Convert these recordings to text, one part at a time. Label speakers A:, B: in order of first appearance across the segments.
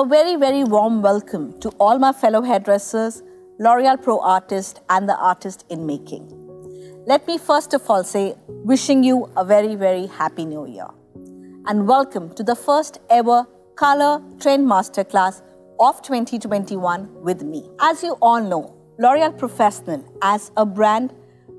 A: A very, very warm welcome to all my fellow hairdressers, L'Oreal Pro Artist, and the artist in making. Let me first of all say, wishing you a very, very happy new year. And welcome to the first ever Color Trend Masterclass of 2021 with me. As you all know, L'Oreal Professional, as a brand,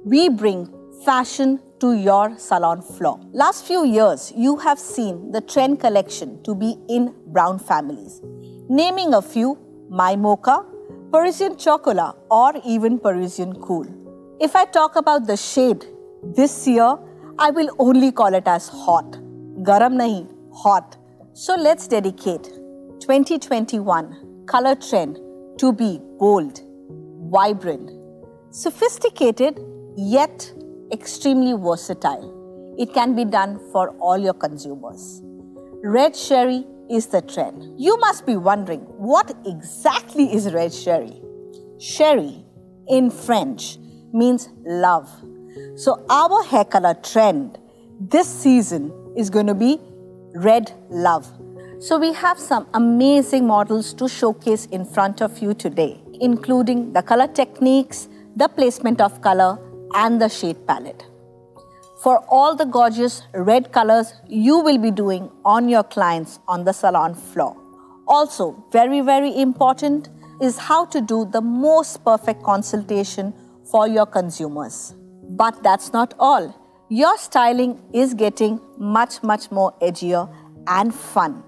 A: we bring fashion to your salon floor. Last few years, you have seen the trend collection to be in brown families. Naming a few, My Mocha, Parisian Chocolat, or even Parisian Cool. If I talk about the shade, this year, I will only call it as hot. Garam nahi, hot. So let's dedicate 2021 color trend to be bold, vibrant, sophisticated, yet extremely versatile. It can be done for all your consumers. Red Chérie is the trend. You must be wondering what exactly is red Chérie? Chérie in French means love. So, our hair color trend this season is going to be red love. So, we have some amazing models to showcase in front of you today, including the color techniques, the placement of color, and the shade palette. For all the gorgeous red colors you will be doing on your clients on the salon floor. Also, very, very important is how to do the most perfect consultation for your consumers. But that's not all. Your styling is getting much, much more edgier and fun.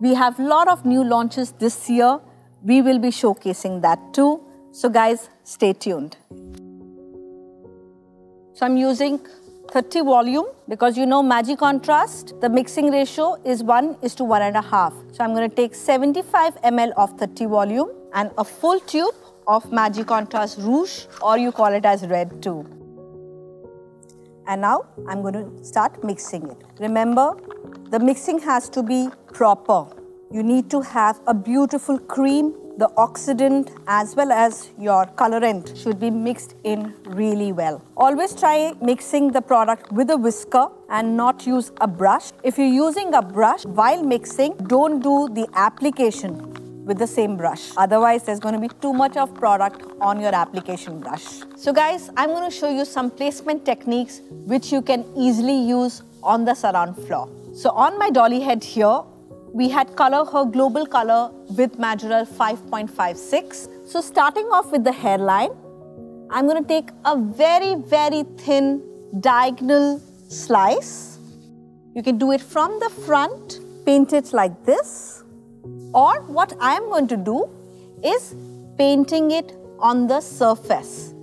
A: We have a lot of new launches this year. We will be showcasing that too. So guys, stay tuned. So I'm using 30 volume because you know Magic Contrast, the mixing ratio is 1 is to 1.5. So I'm going to take 75 ml of 30 volume and a full tube of Magic Contrast Rouge or you call it as red too. And now I'm going to start mixing it. Remember, the mixing has to be proper. You need to have a beautiful cream the oxidant as well as your colorant should be mixed in really well. Always try mixing the product with a whisker and not use a brush. If you're using a brush while mixing, don't do the application with the same brush. Otherwise, there's going to be too much of product on your application brush. So guys, I'm going to show you some placement techniques which you can easily use on the salon floor. So on my dolly head here, we had color her global color with Majirel 5.56. So starting off with the hairline, I'm going to take a very, very thin diagonal slice. You can do it from the front, paint it like this. Or what I'm going to do is painting it on the surface.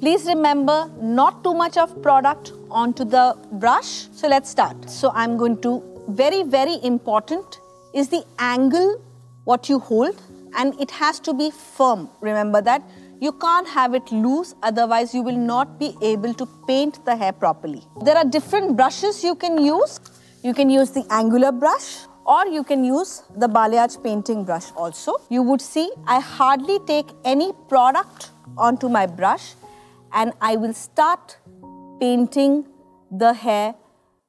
A: Please remember not too much of product onto the brush. So let's start. So I'm going to, very, very important, is the angle what you hold and it has to be firm. Remember that. You can't have it loose, otherwise you will not be able to paint the hair properly. There are different brushes you can use. You can use the angular brush or you can use the balayage painting brush also. You would see I hardly take any product onto my brush and I will start painting the hair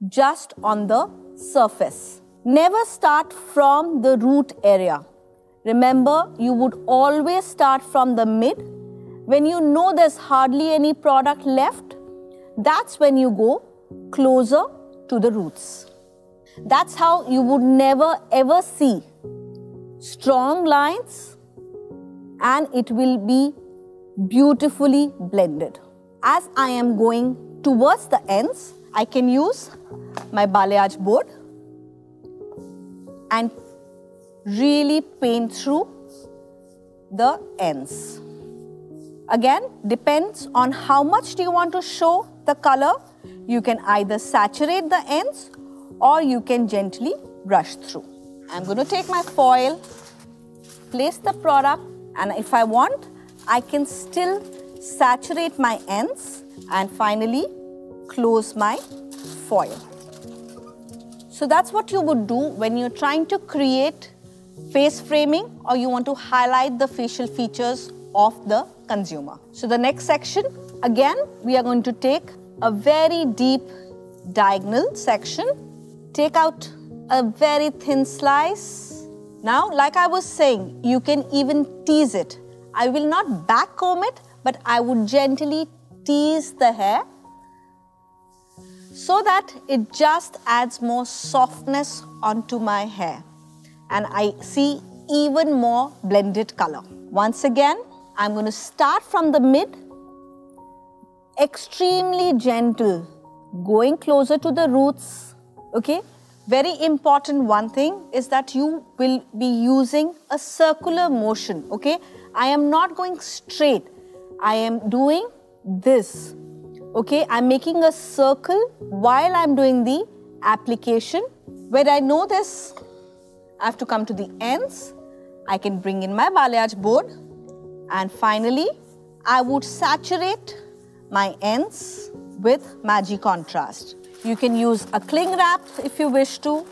A: just on the surface. Never start from the root area. Remember, you would always start from the mid. When you know there's hardly any product left, that's when you go closer to the roots. That's how you would never ever see strong lines and it will be beautifully blended. As I am going towards the ends, I can use my balayage board and really paint through the ends. Again, depends on how much do you want to show the color. You can either saturate the ends or you can gently brush through. I'm going to take my foil, place the product and if I want, I can still saturate my ends and finally close my foil. So that's what you would do when you're trying to create face framing or you want to highlight the facial features of the consumer. So the next section, again, we are going to take a very deep diagonal section, take out a very thin slice Now, like I was saying, you can even tease it. I will not back comb it, but I would gently tease the hair so that it just adds more softness onto my hair and I see even more blended color. Once again, I'm going to start from the mid, extremely gentle, going closer to the roots, okay? Very important one thing is that you will be using a circular motion, okay? I am not going straight. I am doing this, okay? I'm making a circle while I'm doing the application. Where I know this, I have to come to the ends. I can bring in my balayage board and finally, I would saturate my ends with Majicontrast. You can use a cling wrap if you wish to.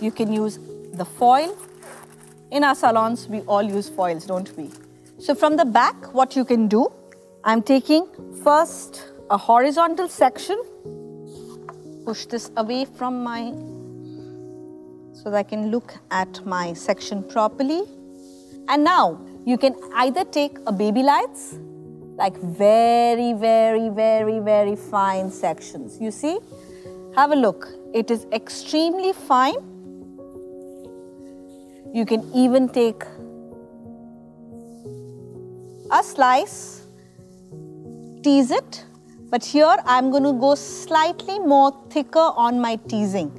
A: You can use the foil. In our salons, we all use foils, don't we? So from the back, what you can do, I'm taking first a horizontal section. Push this away from my, so that I can look at my section properly. And now you can either take a baby lights, like very, very, very, very fine sections. You see? Have a look. It is extremely fine. You can even take a slice, tease it. But here I'm going to go slightly more thicker on my teasing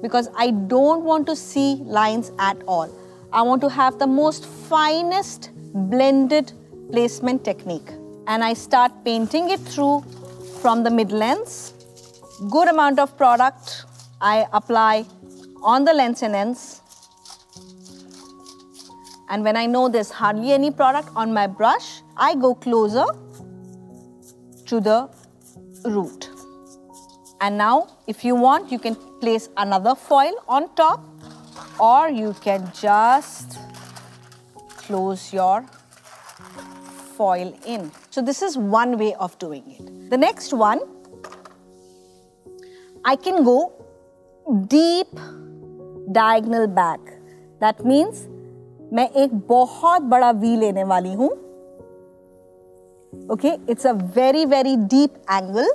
A: because I don't want to see lines at all. I want to have the most finest blended placement technique. And I start painting it through from the mid lens good amount of product I apply on the lens and ends. And when I know there's hardly any product on my brush, I go closer to the root. And now, if you want, you can place another foil on top or you can just close your foil in. So this is one way of doing it. The next one I can go deep diagonal back. That means मैं एक बहुत बड़ा V लेने वाली हूं Okay, it's a very, very deep angle.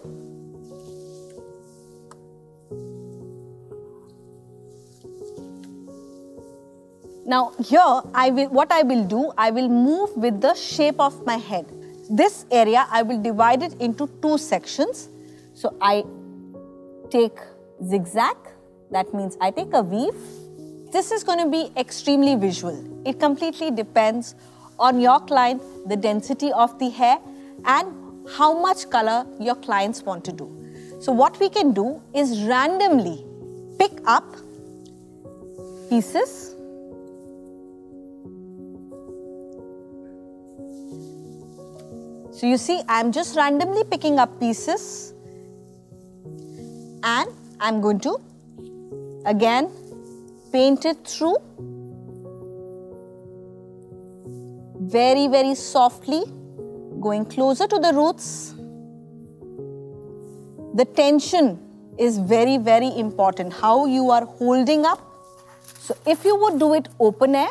A: Now here, I will, what I will do, I will move with the shape of my head. This area, I will divide it into two sections. So I take zigzag, that means I take a weave. This is going to be extremely visual. It completely depends on your client, the density of the hair and how much color your clients want to do. So what we can do is randomly pick up pieces So you see, I'm just randomly picking up pieces and I'm going to again paint it through very very softly going closer to the roots the tension is very very important. How you are holding up. So if you would do it open air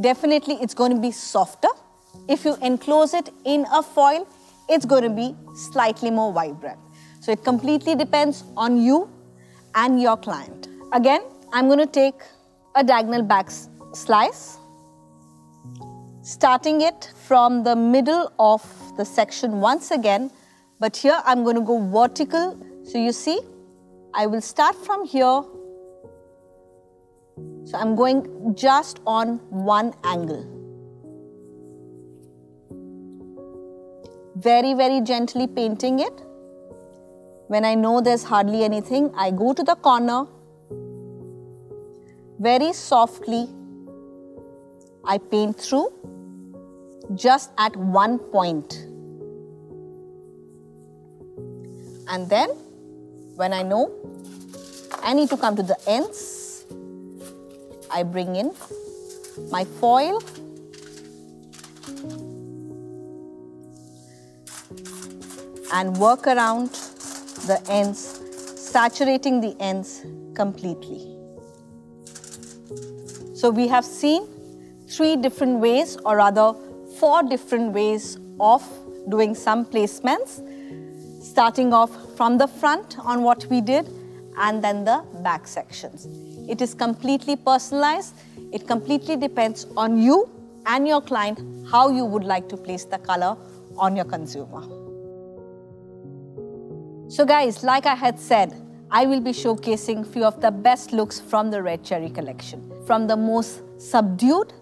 A: definitely it's going to be softer. If you enclose it in a foil it's going to be slightly more vibrant. So it completely depends on you and your client. Again, I'm going to take a diagonal back slice, starting it from the middle of the section once again, but here I'm going to go vertical. So you see, I will start from here. So I'm going just on one angle. Very, very gently painting it. When I know there's hardly anything, I go to the corner. Very softly, I paint through just at one point. And then, when I know I need to come to the ends, I bring in my foil and work around the ends, saturating the ends completely. So we have seen three different ways or rather four different ways of doing some placements starting off from the front on what we did and then the back sections. It is completely personalized. It completely depends on you and your client how you would like to place the color on your consumer. So guys, like I had said, I will be showcasing few of the best looks from the Red Chérie collection. From the most subdued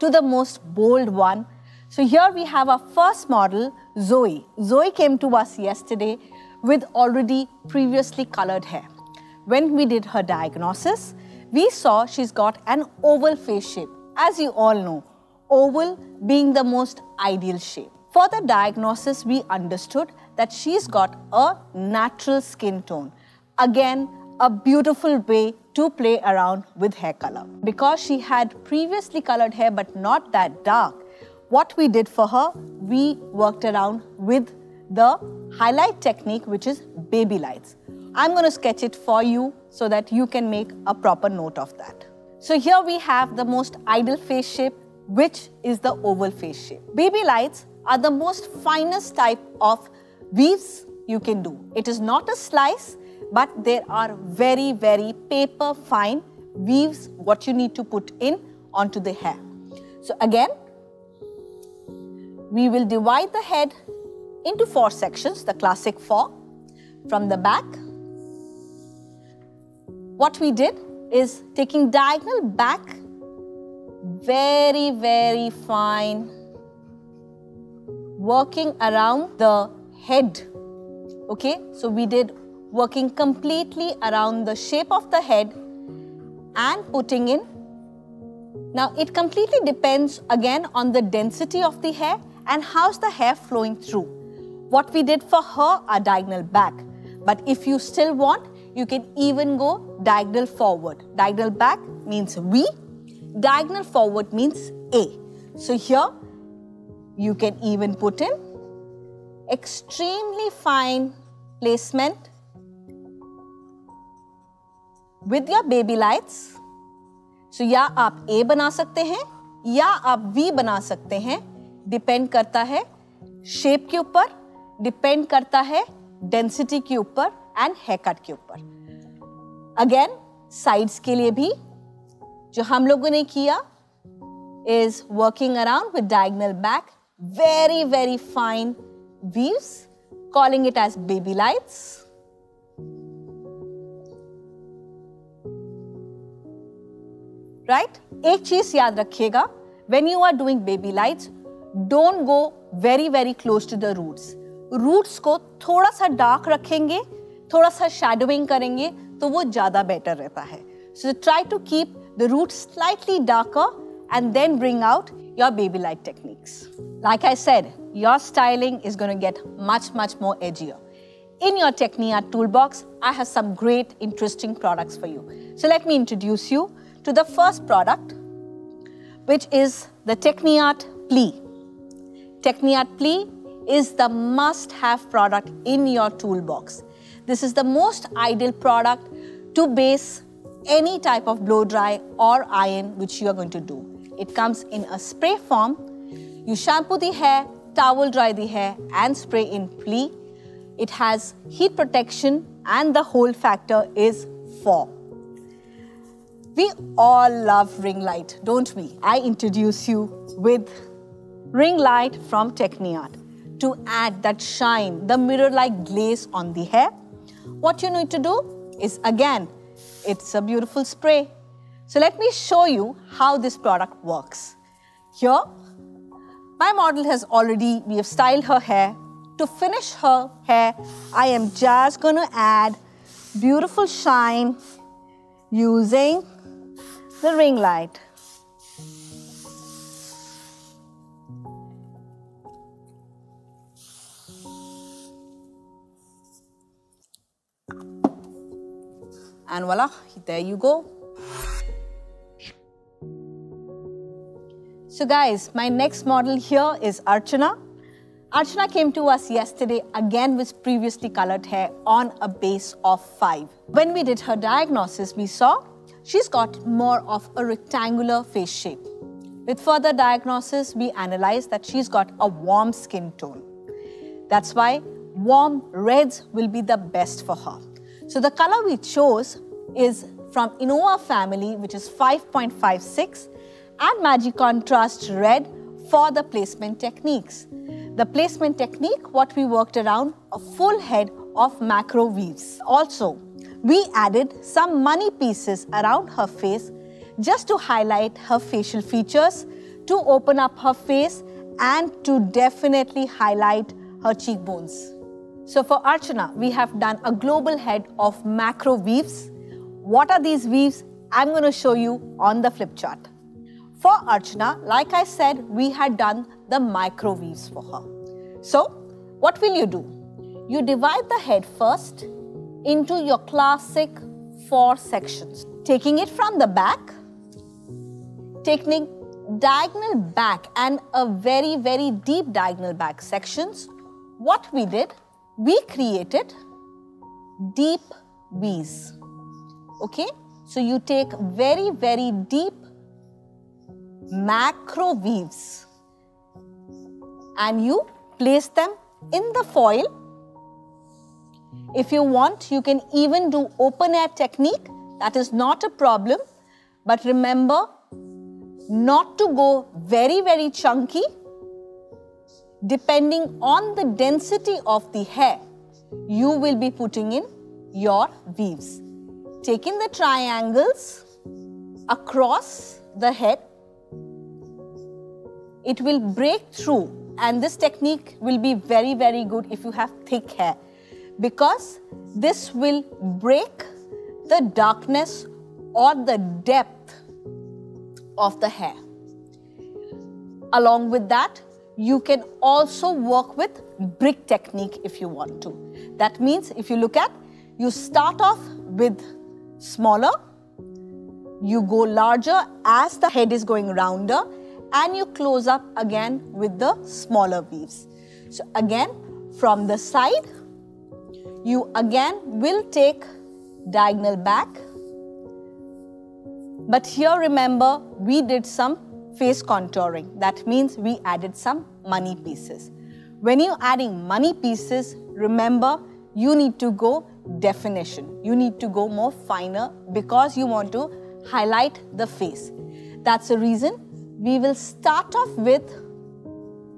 A: to the most bold one. So here we have our first model, Zoe. Zoe came to us yesterday with already previously colored hair. When we did her diagnosis, we saw she's got an oval face shape. As you all know, oval being the most ideal shape. For the diagnosis, we understood that she's got a natural skin tone. Again, a beautiful way to play around with hair color. Because she had previously colored hair but not that dark, what we did for her, we worked around with the highlight technique which is baby lights. I'm going to sketch it for you so that you can make a proper note of that. So here we have the most ideal face shape which is the oval face shape. Baby lights are the most finest type of weaves you can do. It is not a slice, but there are very, very paper fine weaves what you need to put in onto the hair. So again, we will divide the head into four sections, the classic four. From the back, what we did is taking diagonal back, very, very fine, working around the head. Okay, so we did working completely around the shape of the head and putting in. Now it completely depends again on the density of the hair and how's the hair flowing through. What we did for her are diagonal back. But if you still want, you can even go diagonal forward. Diagonal back means V, diagonal forward means A. So here you can even put in extremely fine placement with your baby lights. So या आप A बना सकते हैं या आप V बना सकते हैं डिपेंड करता है शेप के ऊपर डिपेंड करता है डेंसिटी के ऊपर एंड हेयर कट के ऊपर अगेन साइड्स के लिए भी जो हम लोगों ने किया is working around with diagonal back very very fine weaves, calling it as baby lights. Right? एक चीज़ याद रखिएगा when you are doing baby lights, don't go very very close to the roots roots को थोड़ा सा dark रखेंगे थोड़ा सा शेडोइंग करेंगे तो वो ज़्यादा better रहता है so try to keep the roots slightly darker and then bring out your baby light techniques. Like I said, your styling is going to get much, much more edgier. In your TechniArt toolbox, I have some great, interesting products for you. So let me introduce you to the first product, which is the Techniart Pli. TechniArt Pli is the must-have product in your toolbox. This is the most ideal product to base any type of blow dry or iron which you are going to do. It comes in a spray form. You shampoo the hair, towel dry the hair and spray in Pli. It has heat protection and the whole factor is 4. We all love ring light, don't we? I introduce you with ring light from Techniart to add that shine, the mirror-like glaze on the hair. What you need to do is again, it's a beautiful spray. So let me show you how this product works. Here, my model has already, we have styled her hair. To finish her hair, I am just going to add beautiful shine using the ring light. And voila, there you go. So guys, my next model here is Archana. Archana came to us yesterday again with previously colored hair on a base of 5. When we did her diagnosis, we saw she's got more of a rectangular face shape. With further diagnosis, we analyzed that she's got a warm skin tone. That's why warm reds will be the best for her. So the color we chose is from Inoa family, which is 5.56 and Magic Contrast Red for the placement techniques. The placement technique, what we worked around, a full head of macro weaves. Also, we added some money pieces around her face just to highlight her facial features, to open up her face and to definitely highlight her cheekbones. So for Archana, we have done a global head of macro weaves. What are these weaves? I'm going to show you on the flip chart. For Archana, like I said, we had done the micro weaves for her. So what will you do? You divide the head first into your classic four sections. Taking it from the back, taking diagonal back and a very, very deep diagonal back sections, what we did, we created deep V's. Okay? So you take very, very deep macro weaves and you place them in the foil. If you want, you can even do open air technique. That is not a problem. But remember, not to go very, very chunky. Depending on the density of the hair, you will be putting in your weaves. Taking the triangles across the head, it will break through and this technique will be very, very good if you have thick hair because this will break the darkness or the depth of the hair. Along with that, you can also work with brick technique if you want to. That means if you look at, you start off with smaller, you go larger as the head is going rounder and you close up again with the smaller weaves. So again, from the side, you again will take diagonal back but here remember, we did some face contouring. That means we added some money pieces. When you're adding money pieces, remember you need to go definition. You need to go more finer because you want to highlight the face. That's the reason we will start off with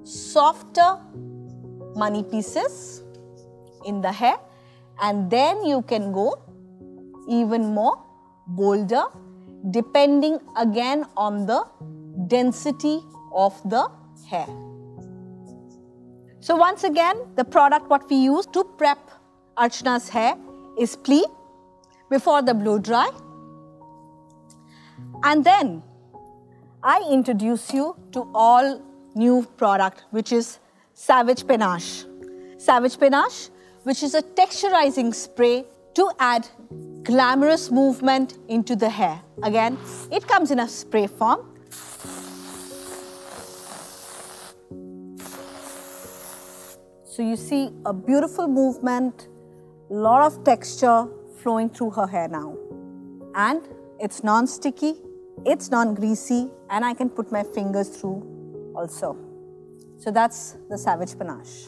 A: softer money pieces in the hair and then you can go even more bolder depending again on the density of the hair. So once again, the product what we use to prep Archana's hair is Pli before the blow dry. And then I introduce you to all new product which is Savage Panache. Savage Panache which is a texturizing spray to add glamorous movement into the hair. Again, it comes in a spray form. So you see a beautiful movement, lot of texture flowing through her hair now. And it's non-sticky, it's non-greasy, and I can put my fingers through also. So that's the Savage Panache.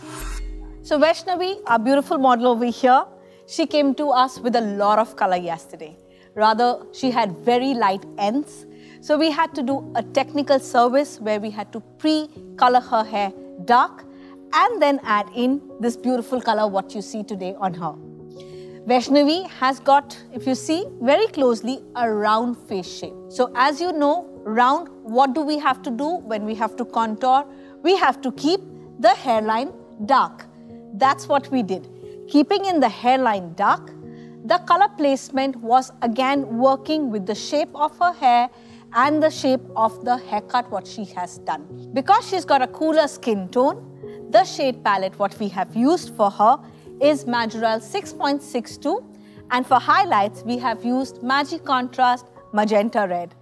A: So Vaishnavi, our beautiful model over here, she came to us with a lot of color yesterday. Rather, she had very light ends. So we had to do a technical service where we had to pre-color her hair dark and then add in this beautiful color what you see today on her. Vaishnavi has got, if you see very closely, a round face shape. So as you know, round, what do we have to do when we have to contour? We have to keep the hairline dark. That's what we did. Keeping in the hairline dark, the color placement was again working with the shape of her hair and the shape of the haircut what she has done. Because she's got a cooler skin tone, the shade palette what we have used for her is Majirel 6.62 and for highlights we have used Magic Contrast Magenta Red.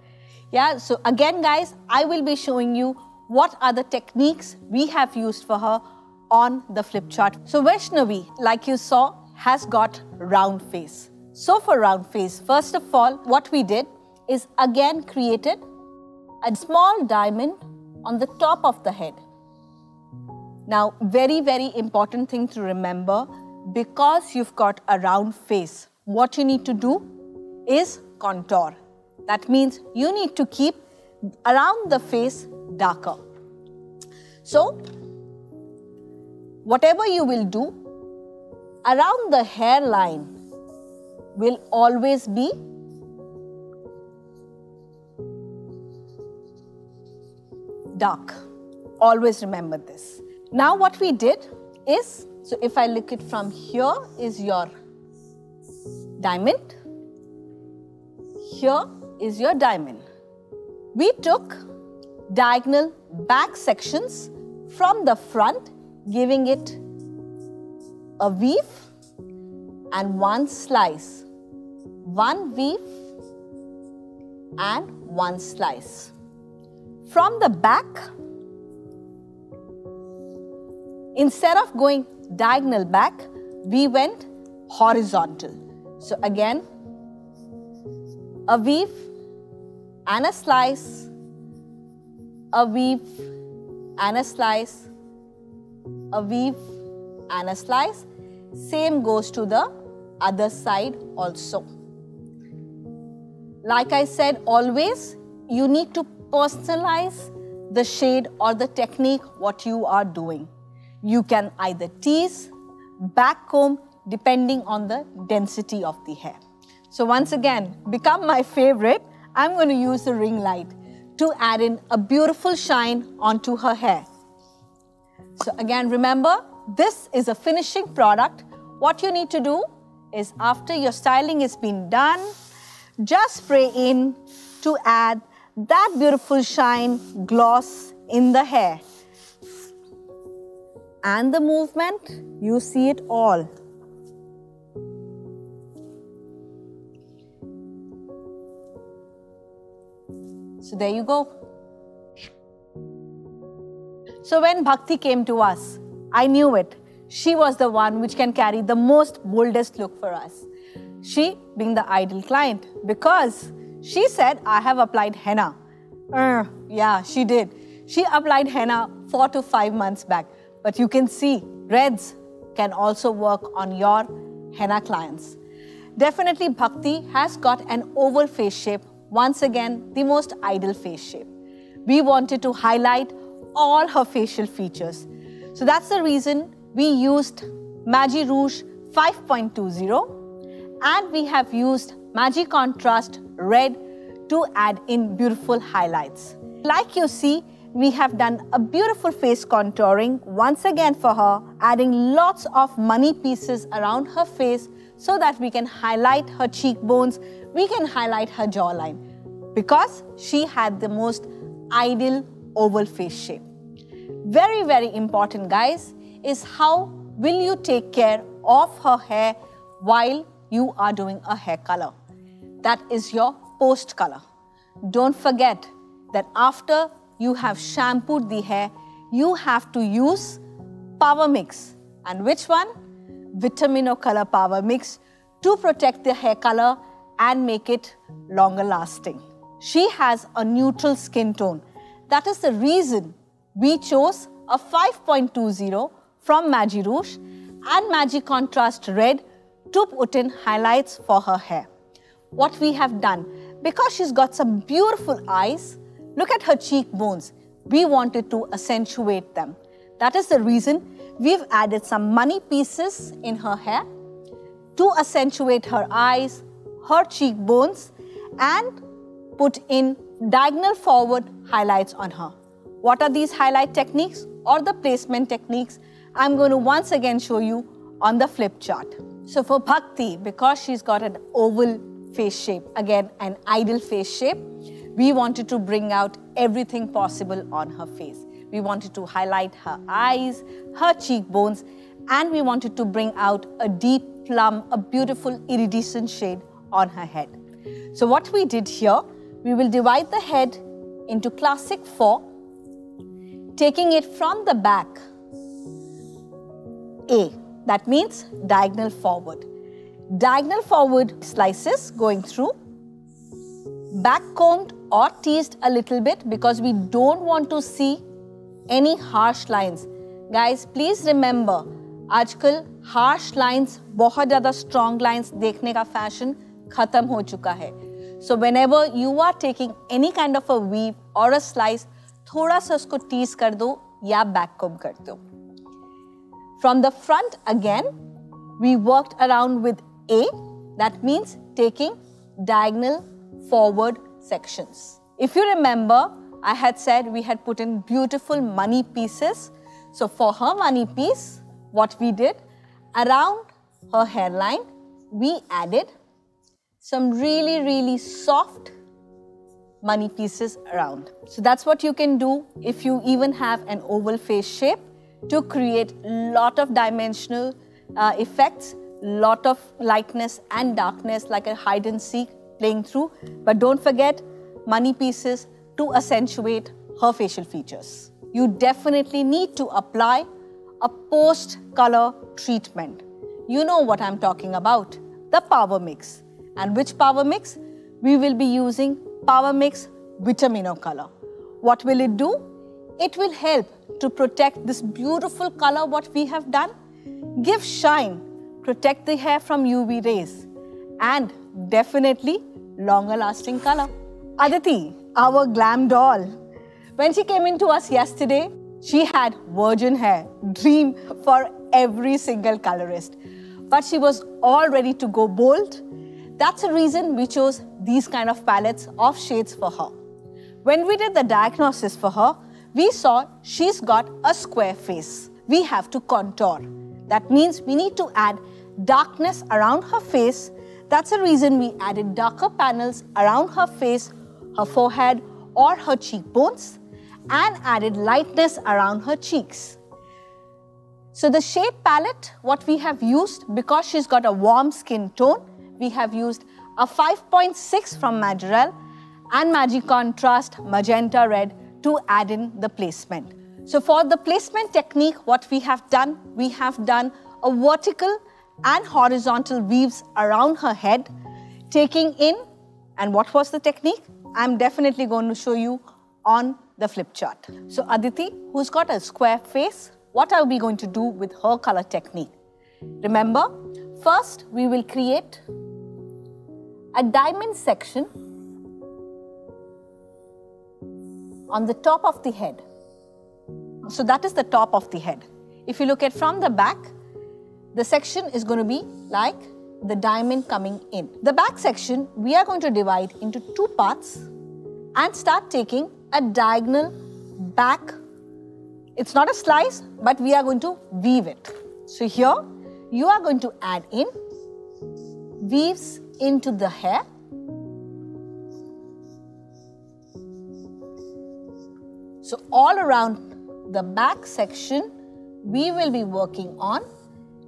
A: Yeah, so again guys, I will be showing you what are the techniques we have used for her on the flip chart. So Vaishnavi, like you saw, has got round face. So for round face, first of all, what we did, is again created a small diamond on the top of the head. Now, very, very important thing to remember because you've got a round face, what you need to do is contour. That means you need to keep around the face darker. So, whatever you will do, around the hairline will always be dark. Always remember this. Now what we did is, so if I look it from here is your diamond. Here is your diamond. We took diagonal back sections from the front, giving it a weave and one slice. One weave and one slice. From the back, instead of going diagonal back, we went horizontal. So again, a weave and a slice, a weave and a slice, a weave and a slice. Same goes to the other side also. Like I said, always you need to personalize the shade or the technique what you are doing. You can either tease, back comb, depending on the density of the hair. So once again, become my favorite, I'm going to use a ring light to add in a beautiful shine onto her hair. So again, remember, this is a finishing product. What you need to do is after your styling has been done, just spray in to add that beautiful shine gloss in the hair. And the movement, you see it all. So there you go. So when Bhakti came to us, I knew it. She was the one which can carry the most boldest look for us. She being the ideal client because she said, I have applied henna. Uh, yeah, she did. She applied henna four to five months back. But you can see reds can also work on your henna clients. Definitely Bhakti has got an oval face shape. Once again, the most ideal face shape. We wanted to highlight all her facial features. So that's the reason we used Majirouge 5.20 and we have used Majicontrast Red to add in beautiful highlights. Like you see, we have done a beautiful face contouring once again for her, adding lots of money pieces around her face so that we can highlight her cheekbones, we can highlight her jawline because she had the most ideal oval face shape. Very, very important, guys, is how will you take care of her hair while you are doing a hair color. That is your post color. Don't forget that after you have shampooed the hair, you have to use Power Mix. And which one? Vitamino Color Power Mix to protect the hair color and make it longer lasting. She has a neutral skin tone. That is the reason we chose a 5.20 from Majirouge and Majicontrast Red to put in highlights for her hair. What we have done, because she's got some beautiful eyes, look at her cheekbones. We wanted to accentuate them. That is the reason we've added some money pieces in her hair to accentuate her eyes, her cheekbones and put in diagonal forward highlights on her. What are these highlight techniques or the placement techniques? I'm going to once again show you on the flip chart. So for Bhakti, because she's got an oval face shape, again an ideal face shape, we wanted to bring out everything possible on her face. We wanted to highlight her eyes, her cheekbones, and we wanted to bring out a deep plum, a beautiful iridescent shade on her head. So what we did here, we will divide the head into classic 4 taking it from the back, A. That means diagonal forward. Diagonal forward slices going through, back combed or teased a little bit because we don't want to see any harsh lines. Guys, please remember, आजकल harsh lines, बहुत ज़्यादा strong lines देखने का fashion खत्म हो चुका है. So whenever you are taking any kind of a weave or a slice, थोड़ा सा उसको tease कर दो या back comb कर दो. From the front again, we worked around with A. That means taking diagonal forward sections. If you remember, I had said we had put in beautiful money pieces. So for her money piece, what we did, around her hairline, we added some really, really soft money pieces around. So that's what you can do if you even have an oval face shape to create a lot of dimensional uh, effects, lot of lightness and darkness like a hide and seek playing through. But don't forget money pieces to accentuate her facial features. You definitely need to apply a post color treatment. You know what I'm talking about, the Power Mix. And which Power Mix? We will be using Power Mix Vitamino Color. What will it do? It will help to protect this beautiful color what we have done. Give shine, protect the hair from UV rays and definitely longer lasting color. Aditi, our glam doll, when she came into us yesterday, she had virgin hair, dream for every single colorist. But she was all ready to go bold. That's the reason we chose these kind of palettes of shades for her. When we did the diagnosis for her, we saw she's got a square face. We have to contour. That means we need to add darkness around her face. That's the reason we added darker panels around her face, her forehead or her cheekbones and added lightness around her cheeks. So the shade palette, what we have used, because she's got a warm skin tone, we have used a 5.6 from Majirel and Magic Contrast Magenta Red to add in the placement. So for the placement technique, what we have done, we have done a vertical and horizontal weaves around her head, taking in, and what was the technique? I'm definitely going to show you on the flip chart. So Aditi, who's got a square face, what are we going to do with her color technique? Remember, first we will create a diamond section on the top of the head. So that is the top of the head. If you look at from the back, the section is going to be like the diamond coming in. The back section, we are going to divide into two parts and start taking a diagonal back. It's not a slice, but we are going to weave it. So here, you are going to add in weaves into the hair So all around the back section, we will be working on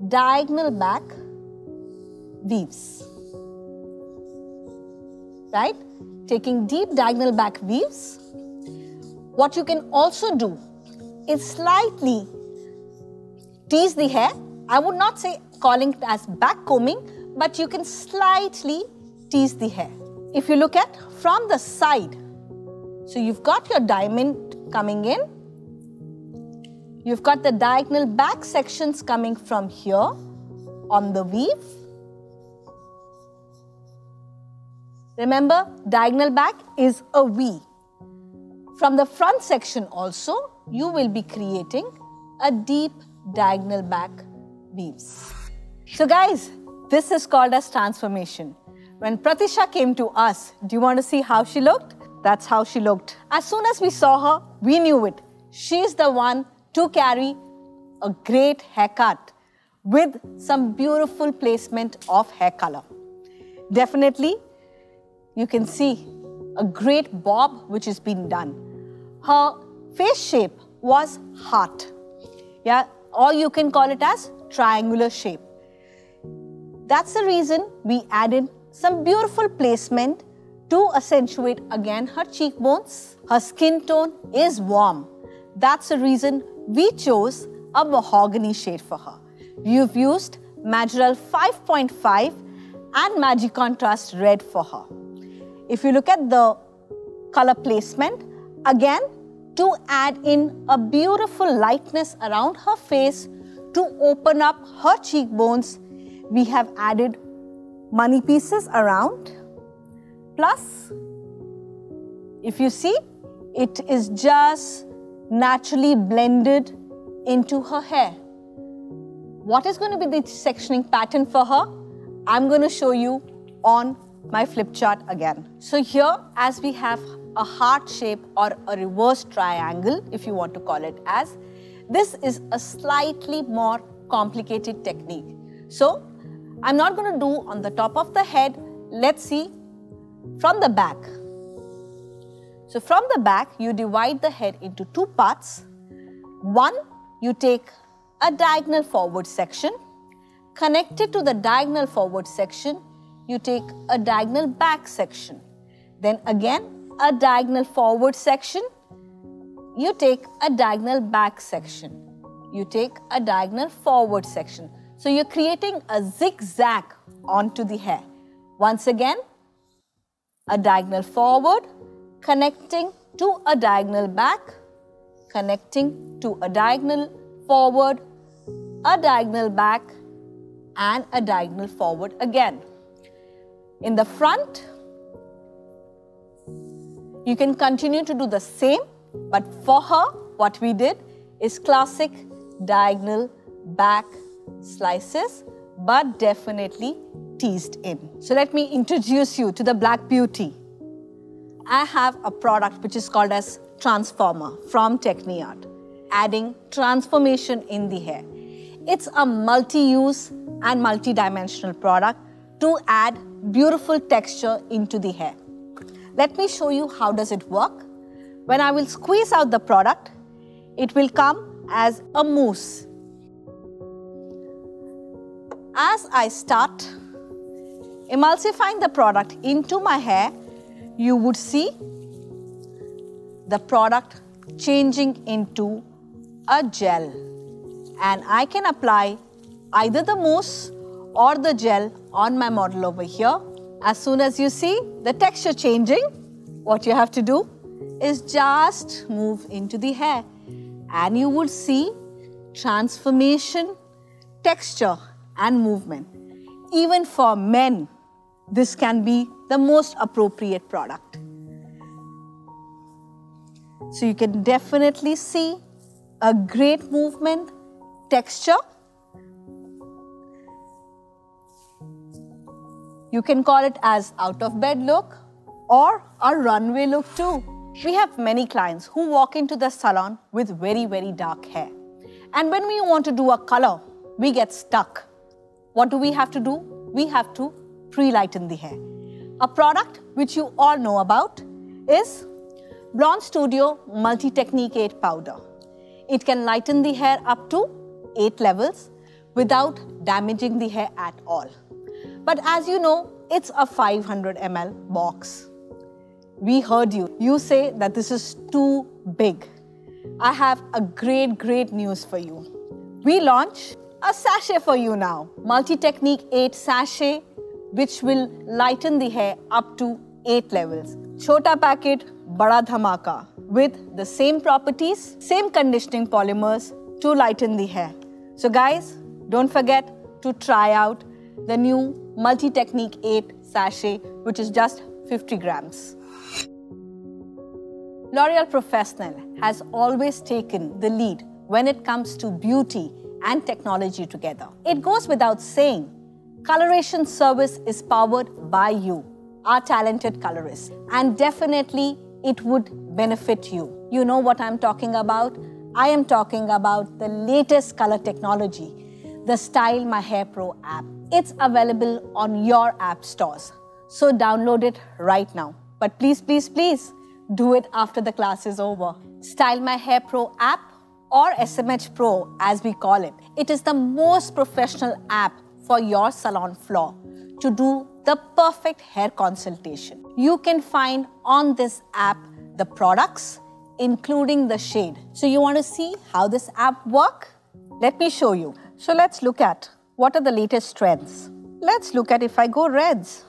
A: diagonal back weaves. Right? Taking deep diagonal back weaves. What you can also do is slightly tease the hair. I would not say calling it as back combing, but you can slightly tease the hair. If you look at from the side, so you've got your diamond coming in. You've got the diagonal back sections coming from here on the weave. Remember, diagonal back is a V. From the front section also, you will be creating a deep diagonal back weaves. So guys, this is called as transformation. When Pratisha came to us, do you want to see how she looked? That's how she looked. As soon as we saw her, we knew it. She's the one to carry a great haircut with some beautiful placement of hair color. Definitely, you can see a great bob which has been done. Her face shape was heart. Yeah, or you can call it as triangular shape. That's the reason we added some beautiful placement to accentuate again her cheekbones. Her skin tone is warm. That's the reason we chose a mahogany shade for her. We've used Majirel 5.5 and Majicontrast Red for her. If you look at the color placement, again, to add in a beautiful lightness around her face to open up her cheekbones, we have added money pieces around. Plus, if you see, it is just naturally blended into her hair. What is going to be the sectioning pattern for her? I'm going to show you on my flip chart again. So here, as we have a heart shape or a reverse triangle, if you want to call it as, this is a slightly more complicated technique. So I'm not going to do on the top of the head. Let's see from the back. So from the back, you divide the head into two parts. One, you take a diagonal forward section. Connected to the diagonal forward section, you take a diagonal back section. Then again, a diagonal forward section. You take a diagonal back section. You take a diagonal forward section. So you're creating a zigzag onto the hair. Once again, a diagonal forward, connecting to a diagonal back, connecting to a diagonal forward, a diagonal back, and a diagonal forward again. In the front, you can continue to do the same, but for her, what we did is classic diagonal back slices, but definitely teased in. So let me introduce you to the Black Beauty. I have a product which is called as Transformer from Tecni.Art, adding transformation in the hair. It's a multi-use and multi-dimensional product to add beautiful texture into the hair. Let me show you how does it work. When I will squeeze out the product, it will come as a mousse. As I start emulsifying the product into my hair, you would see the product changing into a gel. And I can apply either the mousse or the gel on my model over here. As soon as you see the texture changing, what you have to do is just move into the hair and you would see transformation, texture and movement. Even for men, this can be the most appropriate product. So you can definitely see a great movement, texture. You can call it as out of bed look or a runway look too. We have many clients who walk into the salon with very, very dark hair. And when we want to do a color, we get stuck. What do we have to do? We have to pre-lighten the hair. A product which you all know about is Blonde Studio Multi-Technique 8 Powder. It can lighten the hair up to 8 levels without damaging the hair at all. But as you know, it's a 500 ml box. We heard you. You say that this is too big. I have a great, great news for you. We launch a sachet for you now. Multi-Technique 8 sachet which will lighten the hair up to 8 levels. Chota packet, bada dhamaka with the same properties, same conditioning polymers to lighten the hair. So guys, don't forget to try out the new Multi-Technique 8 sachet which is just 50 grams. L'Oreal Professional has always taken the lead when it comes to beauty and technology together. It goes without saying Coloration service is powered by you, our talented colorists, and definitely it would benefit you. You know what I'm talking about? I am talking about the latest color technology, the Style My Hair Pro app. It's available on your app stores. So download it right now. But please, please, please do it after the class is over. Style My Hair Pro app or SMH Pro as we call it. It is the most professional app for your salon floor to do the perfect hair consultation. You can find on this app the products, including the shade. So you want to see how this app work? Let me show you. So let's look at what are the latest trends. Let's look at if I go reds.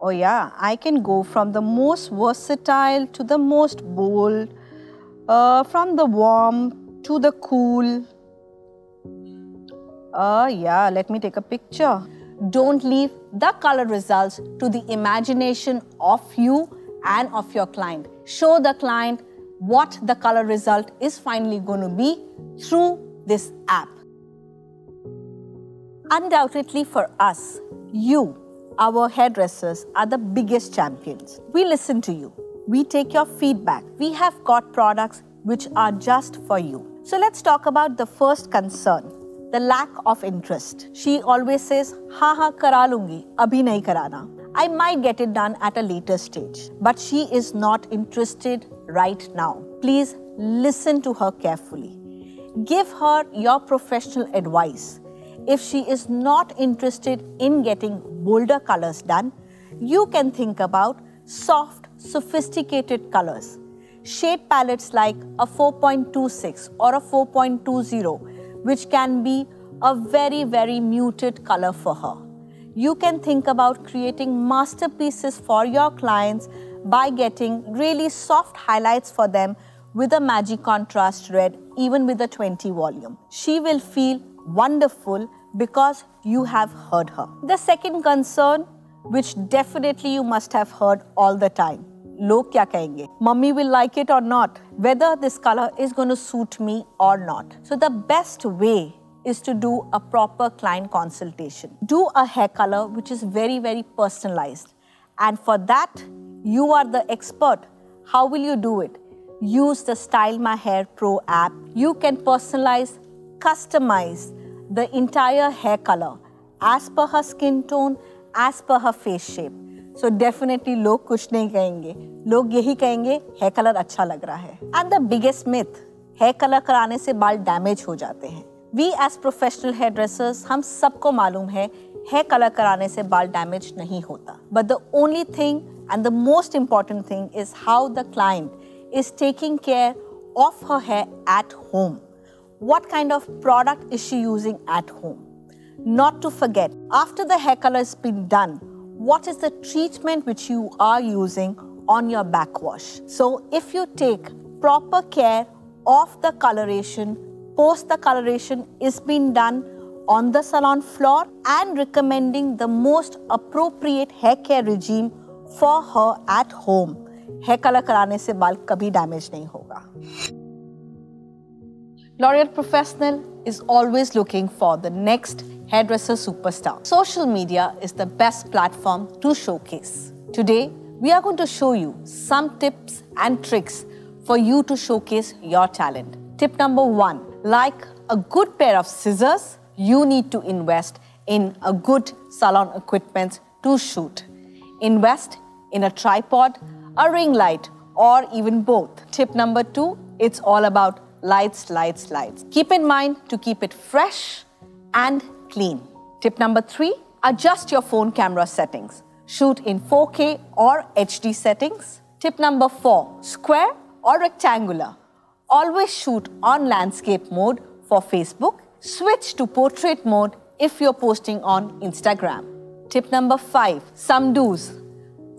A: Oh yeah, I can go from the most versatile to the most bold, uh, from the warm to the cool. Uh, yeah, let me take a picture. Don't leave the color results to the imagination of you and of your client. Show the client what the color result is finally going to be through this app. Undoubtedly for us, you, our hairdressers, are the biggest champions. We listen to you. We take your feedback. We have got products which are just for you. So let's talk about the first concern, the lack of interest. She always says, ha ha kara lungi, abhi nahi karana. I might get it done at a later stage. But she is not interested right now. Please listen to her carefully. Give her your professional advice if she is not interested in getting bolder colors done, you can think about soft, sophisticated colors. Shade palettes like a 4.26 or a 4.20, which can be a very, very muted color for her. You can think about creating masterpieces for your clients by getting really soft highlights for them with a Majicontrast Red, even with a 20 volume. She will feel wonderful because you have heard her. The second concern, which definitely you must have heard all the time. लोग क्या कहेंगे mummy will like it or not whether this color is going to suit me or not so the best way is to do a proper client consultation do a hair color which is very very personalized and for that you are the expert how will you do it use the style my hair pro app you can personalize customize the entire hair color as per her skin tone, as per her face shape. So definitely लोग कुछ नहीं कहेंगे। लोग यही कहेंगे hair colour अच्छा लग रहा है। And the biggest myth hair colour कराने से बाल डैमेज हो जाते हैं। We as professional hair dressers हम सबको मालूम है हेयर कलर कराने से बाल डैमेज नहीं होता। But the only thing and the most important thing is how the client is taking care of her hair at home what kind of product is she using at home. Not to forget, after the hair color has been done, what is the treatment which you are using on your backwash. So if you take proper care of the coloration, post the coloration is being done on the salon floor and recommending the most appropriate hair care regime for her at home. Hair color कराने से बाल कभी damage नहीं होगा L'Oreal Professional is always looking for the next hairdresser superstar. Social media is the best platform to showcase. Today, we are going to show you some tips and tricks for you to showcase your talent. Tip number one, like a good pair of scissors, you need to invest in a good salon equipment to shoot. Invest in a tripod, a ring light, or even both. Tip number two, it's all about lights, lights, lights. Keep in mind to keep it fresh and clean. Tip number three, adjust your phone camera settings. Shoot in 4K or HD settings. Tip number four, square or rectangular. Always shoot on landscape mode for Facebook. Switch to portrait mode if you're posting on Instagram. Tip number five, some do's.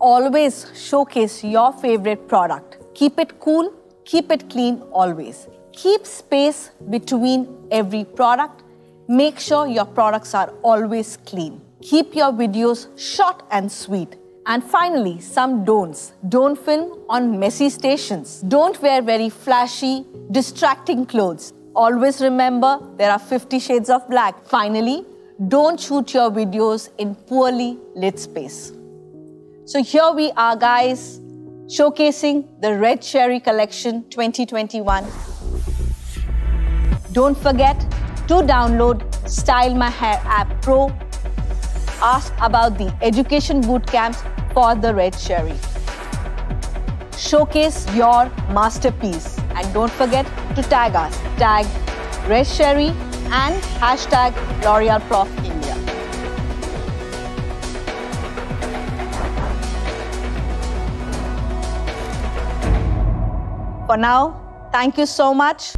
A: Always showcase your favorite product. Keep it cool, keep it clean always. Keep space between every product. Make sure your products are always clean. Keep your videos short and sweet. And finally, some don'ts. Don't film on messy stations. Don't wear very flashy, distracting clothes. Always remember there are 50 shades of black. Finally, don't shoot your videos in poorly lit space. So here we are guys, showcasing the Red Chérie Collection 2021. Don't forget to download Style My Hair app Pro. Ask about the education boot camps for the Red Chérie. Showcase your masterpiece and don't forget to tag us. Tag Red Chérie and hashtag L'Oreal Prof India. For now, thank you so much.